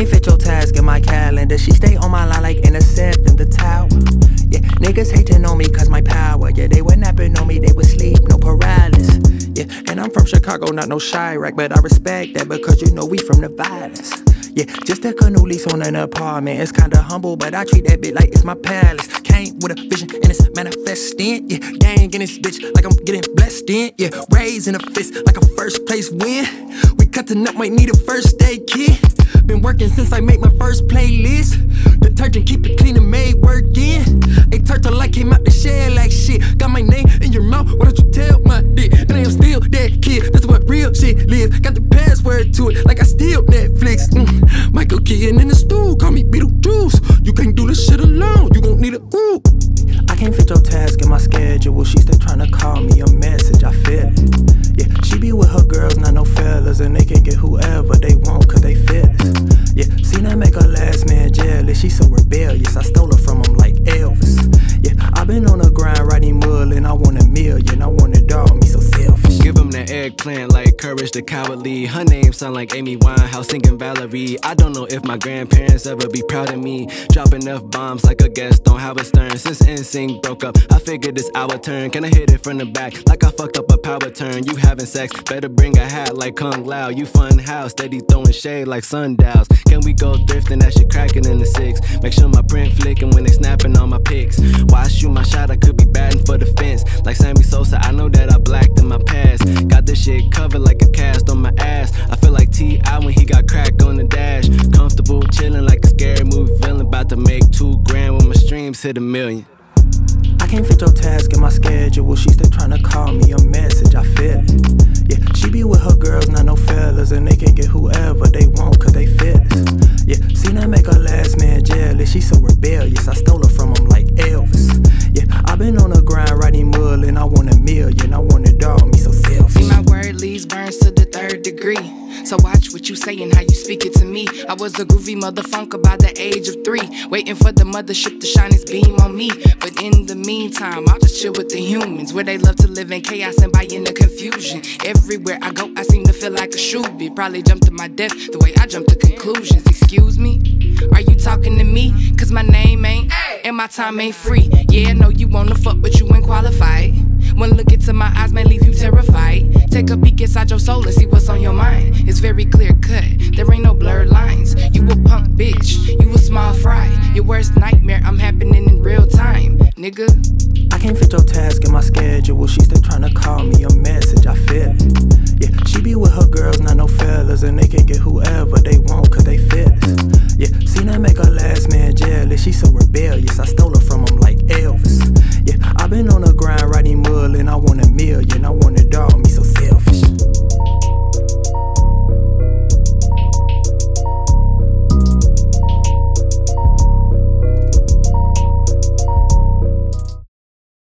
can't fit your task in my calendar. She stay on my line like intercepting the tower. Yeah, niggas hating on me cause my power. Yeah, they were napping on me, they would sleep, no paralysis. Yeah, and I'm from Chicago, not no Chiraq, but I respect that because you know we from the violence. Yeah, just a canoe lease on an apartment. It's kinda humble, but I treat that bitch like it's my palace. Came with a vision and it's manifesting. Yeah, gang in this bitch like I'm getting blessed in. Yeah, raising a fist like a first place win. We cutting up, might need a first day kit. Working since I made my first playlist. The detergent, keep it clean and made working. A turtle like came out the shell like shit. Got my name in your mouth, why don't you tell my dick? And I am still that kid, that's what real shit lives. Got the password to it, like I steal Netflix. Mm. Michael Keaton in the stool, call me Beetlejuice. You can't do this shit alone, you gon' need a ooh. I can't fit your task in my schedule. She still and they can get whoever they want, cause they it. Yeah, seen her make her last man jealous. She so rebellious, I eggplant like Courage the Cowardly. Her name sound like Amy Winehouse singing Valerie. I don't know if my grandparents ever be proud of me. Dropping enough bombs like a guest on Howard Stern. Since NSYNC broke up, I figured it's our turn. Can I hit it from the back like I fucked up a power turn? You having sex, better bring a hat like Kung Lao. You fun house, steady throwing shade like sundials. Can we go thrifting? That shit cracking in the six. Make sure my print flicking when they snapping on my pics. Why shoot my shot? I could be batting for the fence. Like Sammy Sosa, I know that I shit covered like a cast on my ass. I feel like T.I. when he got crack on the dash. Comfortable, chilling like a scary movie villain. About to make two grand when my streams hit a million. I can't fit your task in my schedule. She still tryna call me a message, I feel it. Yeah, she be with her girls, not no fellas, and they can get whoever they want, cause they feel it. Yeah, seen her make her last man jealous. She so rebellious, watch what you say and how you speak it to me. I was a groovy motherfunker by the age of three, waiting for the mothership to shine its beam on me. But in the meantime, I'll just chill with the humans, where they love to live in chaos and buy into confusion. Everywhere I go, I seem to feel like a shoebie. Probably jump to my death the way I jump to conclusions. Excuse me, are you talking to me? Cause my name ain't, and my time ain't free. Yeah, I know you wanna fuck, but you ain't qualified. One look into my eyes may leave you terrified. Take a peek inside your soul and see what's on very clear cut. There ain't no blurred lines. You a punk bitch, you a small fry. Your worst nightmare, I'm happening in real time, nigga. I can't fit your task in my schedule. She still tryna call me a message, I feel it. Yeah, she be with her girls, not no fellas, and they can get whoever they want, cause they feel it. Yeah, seen her make her last man jealous. She so rebellious, I stole her from him like Elvis. Yeah, i been on the grind riding mud, and I wanna